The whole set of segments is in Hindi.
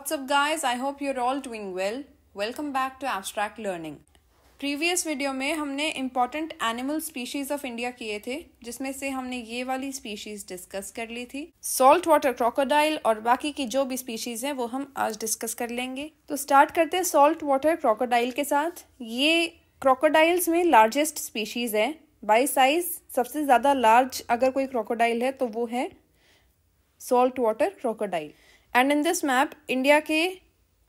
What's up, guys? I hope you're all doing well. Welcome back to Abstract Learning. Previous video में हमने important animal species of India किए थे, जिसमें से हमने ये वाली स्पीशीज डिस्कस कर ली थी सॉल्ट वाटर क्रोकोडाइल और बाकी की जो भी स्पीशीज हैं, वो हम आज डिस्कस कर लेंगे तो स्टार्ट करते हैं सॉल्ट वाटर क्रोकोडाइल के साथ ये क्रोकोडाइल्स में लार्जेस्ट स्पीशीज है बाई साइज़ सबसे ज़्यादा लार्ज अगर कोई क्रोकोडाइल है तो वो है salt water crocodile and in this map India के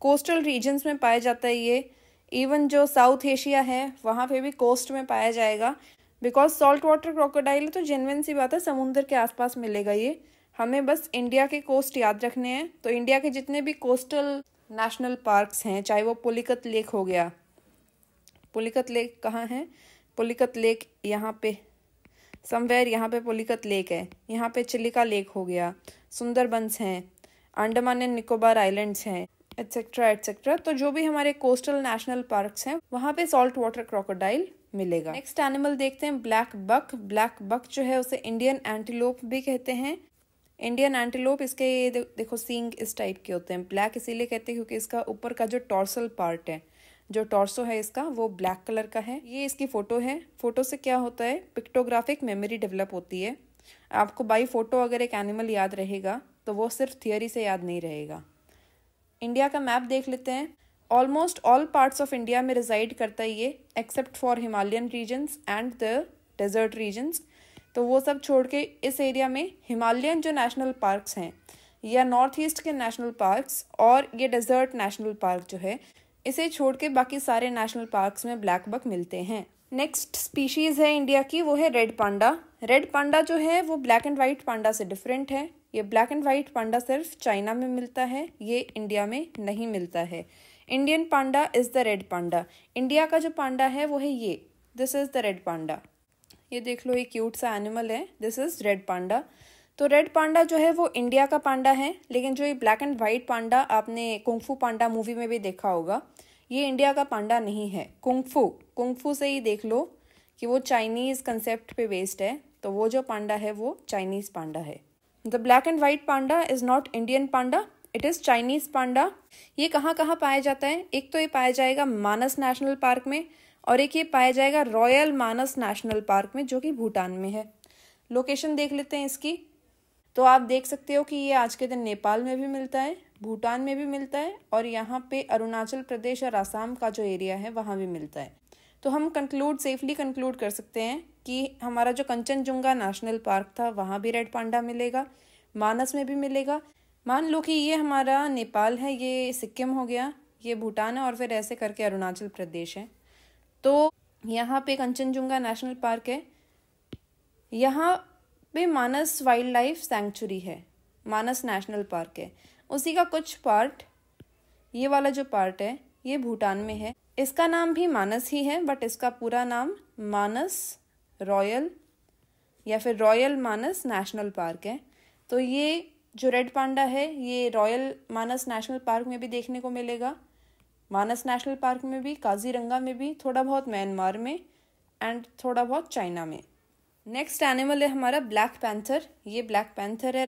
कोस्टल रीजन्स में पाया जाता है ये. इवन जो साउथ एशिया है, वहाँ पे भी कोस्ट में पाया जाएगा. बिकॉज़ सॉल्ट वाटर क्रोकोडाइल तो जेनविन सी बात है, समुद्र के आसपास मिलेगा ये. हमें बस इंडिया के कोस्ट याद रखने हैं. तो इंडिया के जितने भी कोस्टल नेशनल पार्क्स हैं, चाहे वो पुलिकत लेक हो गया. पुलिकत लेक कहाँ है? पुलिकत लेक यहाँ पे. समवेयर यहाँ पे पुलिकत लेक है. यहाँ पे चिलिका लेक हो गया. सुंदरबंस हैं. अंडमान एंड निकोबार आइलैंड्स हैं एट्सेट्रा एट्सेट्रा तो जो भी हमारे कोस्टल नेशनल पार्क्स हैं, वहाँ पे सॉल्ट वाटर क्रोकोडाइल मिलेगा। नेक्स्ट एनिमल देखते हैं ब्लैक बक ब्लैक बक जो है, उसे इंडियन एंटीलोप भी कहते हैं। इंडियन एंटीलोप इसके ये देखो सींग इस टाइप के होते हैं। ब्लैक इसीलिए कहते हैं क्योंकि इसका ऊपर का जो टॉर्सल पार्ट है, जो टॉर्सो है इसका, वो ब्लैक कलर का है। ये इसकी फ़ोटो है। फ़ोटो से क्या होता है? पिक्टोग्राफिक मेमोरी डेवलप होती है। आपको बाई फ़ोटो अगर एक एनिमल याद रहेगा तो वो सिर्फ़ थियोरी से याद नहीं रहेगा। इंडिया का मैप देख लेते हैं। Almost all parts of India में रिजाइड करता है ये except for Himalayan regions and the desert regions तो वो सब छोड़ के इस एरिया में हिमालयन जो नेशनल पार्क्स हैं, या नॉर्थ ईस्ट के नेशनल पार्क्स और ये डेजर्ट नेशनल पार्क जो है, इसे छोड़ के बाकी सारे नेशनल पार्क्स में ब्लैक बक मिलते हैं। नेक्स्ट स्पीशीज़ है इंडिया की, वो है रेड पांडा रेड पांडा जो है, वो ब्लैक एंड वाइट पांडा से डिफरेंट है। ये ब्लैक एंड वाइट पांडा सिर्फ़ चाइना में मिलता है, ये इंडिया में नहीं मिलता है। Indian panda is the red panda. India का जो पांडा है, वो है ये। This is the red panda. ये देख लो, ये क्यूट सा एनिमल है। This is red panda. तो रेड पांडा जो है, वो इंडिया का पांडा है, लेकिन जो ये ब्लैक एंड वाइट पांडा आपने कुंगफू पांडा मूवी में भी देखा होगा, ये इंडिया का पांडा नहीं है। कुंगफू कुंगफू से ही देख लो कि वो चाइनीज़ कंसेप्ट पे बेस्ड है तो वो जो पांडा है, वो चाइनीज़ पांडा है। The black and white panda is not Indian panda it is Chinese panda ये कहाँ कहाँ पाया जाता है? एक तो ये पाया जाएगा मानस नेशनल पार्क में और एक ये पाया जाएगा रॉयल मानस नेशनल पार्क में, जो कि भूटान में है। लोकेशन देख लेते हैं इसकी। तो आप देख सकते हो कि ये आज के दिन नेपाल में भी मिलता है, भूटान में भी मिलता है और यहाँ पे अरुणाचल प्रदेश और आसाम का जो एरिया है, वहाँ भी मिलता है। तो हम कंक्लूड सेफली कंक्लूड कर सकते हैं। कि हमारा जो कंचनजुंगा नेशनल पार्क था, वहाँ भी रेड पांडा मिलेगा, मानस में भी मिलेगा। मान लो कि ये हमारा नेपाल है, ये सिक्किम हो गया, ये भूटान है और फिर ऐसे करके अरुणाचल प्रदेश है। तो यहाँ पे कंचनजुंगा नेशनल पार्क है। यहाँ पे मानस वाइल्ड लाइफ सेंचुरी है, मानस नेशनल पार्क है। उसी का कुछ पार्ट, ये वाला जो पार्ट है, ये भूटान में है। इसका नाम भी मानस ही है, बट इसका पूरा नाम मानस रॉयल या फिर रॉयल मानस नेशनल पार्क है। तो ये जो रेड पांडा है, ये रॉयल मानस नेशनल पार्क में भी देखने को मिलेगा। मानस नेशनल पार्क में भी, काजीरंगा में भी, थोड़ा बहुत म्यांमार में एंड थोड़ा बहुत चाइना में। नेक्स्ट एनिमल है हमारा ब्लैक पैंथर। ये ब्लैक पैंथर है।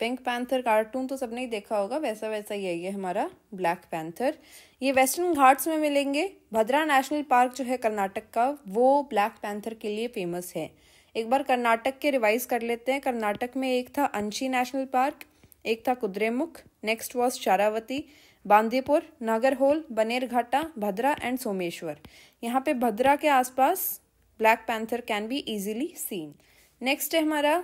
पिंक पैंथर कार्टून तो सबने ही देखा होगा, वैसा वैसा ही है ये हमारा ब्लैक पैंथर। ये वेस्टर्न घाट्स में मिलेंगे। भद्रा नेशनल पार्क जो है कर्नाटक का, वो ब्लैक पैंथर के लिए फ़ेमस है। एक बार कर्नाटक के रिवाइज कर लेते हैं। कर्नाटक में एक था अंशी नेशनल पार्क, एक था Kudremukh, next was Charavati, Bandipur, Nagarhole Bannerghatta Bhadra and Someshwar. यहाँ पे भद्रा के आसपास black panther can be easily seen. Next है हमारा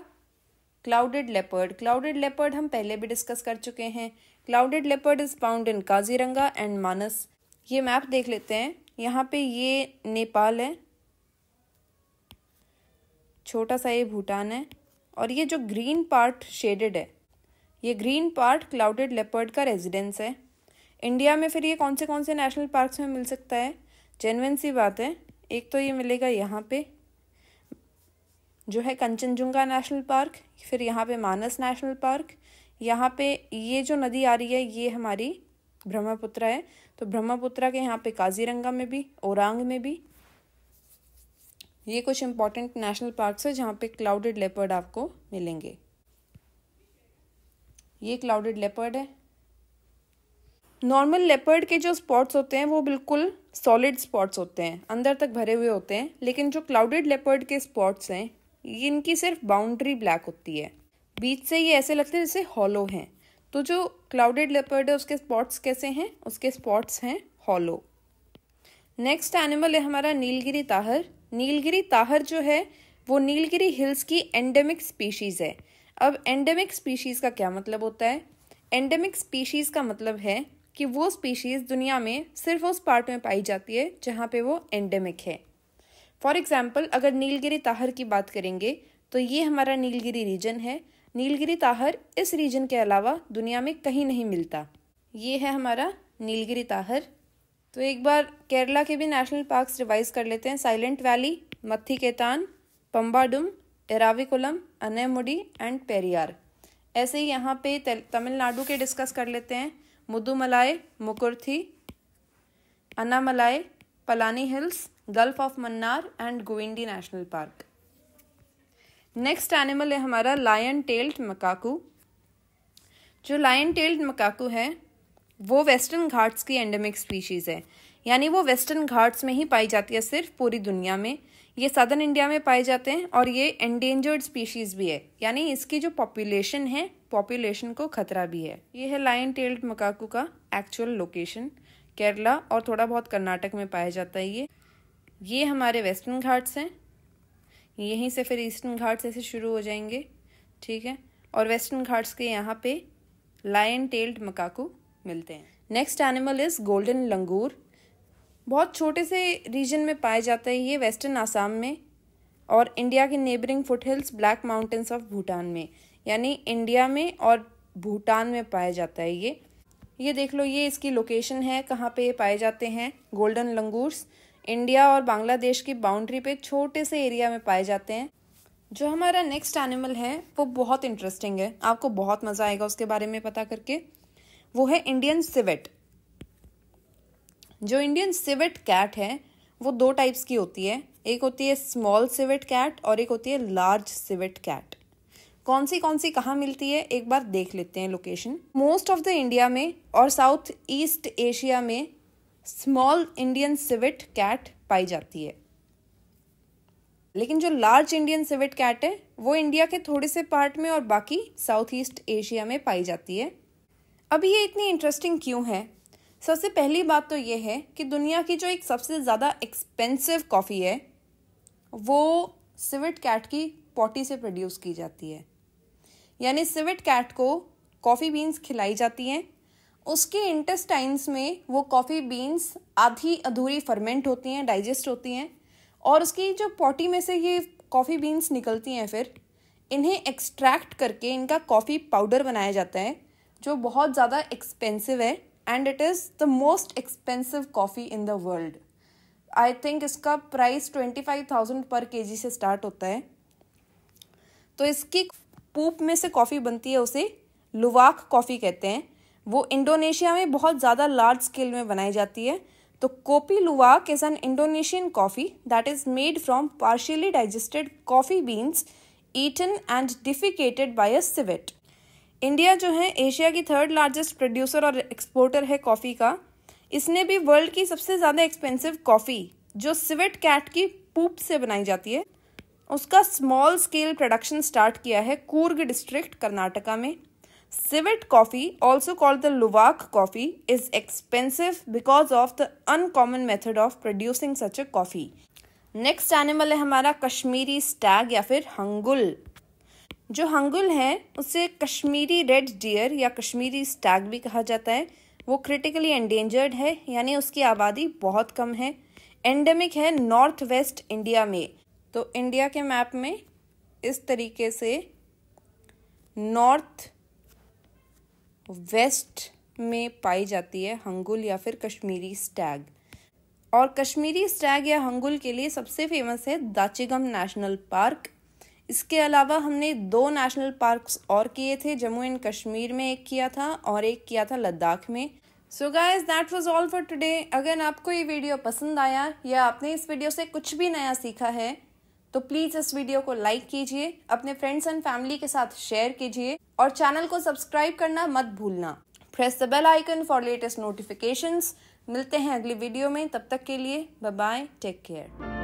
क्लाउडेड लेपर्ड क्लाउडेड लेपर्ड हम पहले भी डिस्कस कर चुके हैं। Clouded leopard is found in Kaziranga and Manas ये मैप देख लेते हैं। यहाँ पे ये नेपाल है। छोटा सा ये भूटान है। और ये जो ग्रीन पार्ट शेडेड है, ये ग्रीन पार्ट क्लाउडेड लेपर्ड का रेजिडेंस है। इंडिया में फिर ये कौन से कौन से नेशनल पार्क्स में मिल सकता है? जेनविन सी बात है। एक तो ये मिलेगा यहाँ पे। जो है कंचनजुंगा नेशनल पार्क, फिर यहाँ पे मानस नेशनल पार्क, यहाँ पे ये जो नदी आ रही है, ये हमारी ब्रह्मपुत्र है। तो ब्रह्मपुत्र के यहाँ पे काजीरंगा में भी, ओरांग में भी, ये कुछ इंपॉर्टेंट नेशनल पार्क्स है जहाँ पे क्लाउडेड लेपर्ड आपको मिलेंगे। ये क्लाउडेड लेपर्ड है। नॉर्मल लेपर्ड के जो स्पॉट्स होते हैं, वो बिल्कुल सॉलिड स्पॉट्स होते हैं, अंदर तक भरे हुए होते हैं, लेकिन जो क्लाउडेड लेपर्ड के स्पॉट्स हैं इनकी सिर्फ़ बाउंड्री ब्लैक होती है। बीच से ये ऐसे लगते हैं जैसे हॉलो हैं। तो जो क्लाउडेड लेपर्ड है, उसके स्पॉट्स कैसे हैं? उसके स्पॉट्स हैं हॉलो नेक्स्ट एनिमल है हमारा नीलगिरी ताहर। नीलगिरी ताहर जो है, वो नीलगिरी हिल्स की एंडेमिक स्पीशीज़ है। अब एंडेमिक स्पीशीज़ का क्या मतलब होता है? एंडेमिक स्पीशीज़ का मतलब है कि वो स्पीशीज़ दुनिया में सिर्फ़ उस पार्ट में पाई जाती है जहाँ पे वो एंडेमिक है। फॉर एग्ज़ाम्पल अगर नीलगिरी ताहर की बात करेंगे तो ये हमारा नीलगिरी रीजन है। नीलगिरी ताहर इस रीजन के अलावा दुनिया में कहीं नहीं मिलता। ये है हमारा नीलगिरी ताहर। तो एक बार केरला के भी नेशनल पार्क्स रिवाइज कर लेते हैं। Silent valley Mathikettan Pambadum Eravikulam Anamudi and Periyar. ऐसे ही यहाँ पे तमिलनाडु के डिस्कस कर लेते हैं। Mudumalai, Mukurthi Anamalai Palani hills gulf of Mannar and Guindy national park next animal है हमारा लायन टेल्ड मकाकू जो लायन टेल्ड मकाकू है, वो वेस्टर्न घाट्स की एंडेमिक स्पीशीज़ है। यानी वो वेस्टर्न घाट्स में ही पाई जाती है सिर्फ़ पूरी दुनिया में। ये सदर्न इंडिया में पाए जाते हैं और ये एंडेंजर्ड स्पीशीज़ भी है। यानी इसकी जो पॉपुलेशन है पॉपुलेशन को खतरा भी है। ये है लायन टेल्ड मकाकू का एक्चुअल लोकेशन केरला और थोड़ा बहुत कर्नाटक में पाया जाता है ये। ये हमारे वेस्टर्न घाट्स हैं। यहीं से फिर ईस्टर्न घाट्स ऐसे शुरू हो जाएँगे, ठीक है? और वेस्टर्न घाट्स के यहाँ पे लायन टेल्ड मकाकू मिलते हैं। Next animal is golden langur बहुत छोटे से रीजन में पाया जाता है ये वेस्टर्न आसाम में और इंडिया के neighbouring foothills black mountains of Bhutan में, यानी इंडिया में और भूटान में पाया जाता है ये। ये देख लो, ये इसकी लोकेशन है, कहाँ पे ये पाए जाते हैं गोल्डन लंगूर्स इंडिया और बांग्लादेश की बाउंड्री पे छोटे से एरिया में पाए जाते हैं। जो हमारा नेक्स्ट एनिमल है, वो बहुत इंटरेस्टिंग है। आपको बहुत मज़ा आएगा उसके बारे में पता करके। वो है इंडियन सिवेट जो इंडियन सिवेट कैट है, वो दो टाइप्स की होती है। एक होती है स्मॉल सिवेट कैट और एक होती है लार्ज सिवेट कैट कौन सी कौन सी कहाँ मिलती है? एक बार देख लेते हैं location most of the India में और साउथ ईस्ट एशिया में स्मॉल इंडियन सिविट कैट पाई जाती है. लेकिन जो लार्ज इंडियन सिविट कैट है, वो इंडिया के थोड़े से पार्ट में और बाकी साउथ ईस्ट एशिया में पाई जाती है. अब ये इतनी इंटरेस्टिंग क्यों है? सबसे पहली बात तो ये है कि दुनिया की जो एक सबसे ज़्यादा एक्सपेंसिव कॉफ़ी है, वो सिविट कैट की पॉटी से प्रोड्यूस की जाती है. यानी सिविट कैट को कॉफ़ी बीन्स खिलाई जाती हैं। उसके इंटेस्टाइन्स में वो कॉफ़ी बीन्स आधी अधूरी फर्मेंट होती हैं, डाइजेस्ट होती हैं और उसकी जो पॉटी में से ये कॉफ़ी बीन्स निकलती हैं फिर, इन्हें एक्सट्रैक्ट करके इनका कॉफ़ी पाउडर बनाया जाता है, जो बहुत ज़्यादा एक्सपेंसिव है and it is the most expensive coffee in the world I think इसका price twenty five thousand per K G से स्टार्ट होता है। तो इसकी पूप में से कॉफ़ी बनती है, उसे लुवाक कॉफ़ी कहते हैं। वो इंडोनेशिया में बहुत ज़्यादा लार्ज स्केल में बनाई जाती है। तो Kopi Luwak is an Indonesian coffee that is made from partially digested coffee beans eaten and defecated by a civet India जो है एशिया की थर्ड लार्जेस्ट प्रोड्यूसर और एक्सपोर्टर है कॉफ़ी का। इसने भी वर्ल्ड की सबसे ज़्यादा एक्सपेंसिव कॉफ़ी जो सिवेट कैट की पूप से बनाई जाती है। उसका स्मॉल स्केल प्रोडक्शन स्टार्ट किया है कूर्ग डिस्ट्रिक्ट कर्नाटका में। Civet coffee also called the luwak coffee is expensive because of the uncommon method of producing such a coffee next animal है हमारा कश्मीरी स्टैग या फिर हंगुल। जो हंगुल है, उसे कश्मीरी रेड डियर या कश्मीरी स्टैग भी कहा जाता है। वो क्रिटिकली एंडेंजर्ड है, यानी उसकी आबादी बहुत कम है। एंडेमिक है नॉर्थ वेस्ट इंडिया में। तो इंडिया के मैप में इस तरीके से नॉर्थ वेस्ट में पाई जाती है हंगुल या फिर कश्मीरी स्टैग। और कश्मीरी स्टैग या हंगुल के लिए सबसे फ़ेमस है दाचिगम नेशनल पार्क। इसके अलावा हमने दो नेशनल पार्क्स और किए थे, जम्मू एंड कश्मीर में एक किया था और एक किया था लद्दाख में। So guys that was all for today अगर आपको ये वीडियो पसंद आया या आपने इस वीडियो से कुछ भी नया सीखा है तो प्लीज़ इस वीडियो को लाइक कीजिए, अपने फ्रेंड्स एंड फैमिली के साथ शेयर कीजिए और चैनल को सब्सक्राइब करना मत भूलना। Press the bell icon for latest notifications मिलते हैं अगली वीडियो में, तब तक के लिए बाय बाय टेक केयर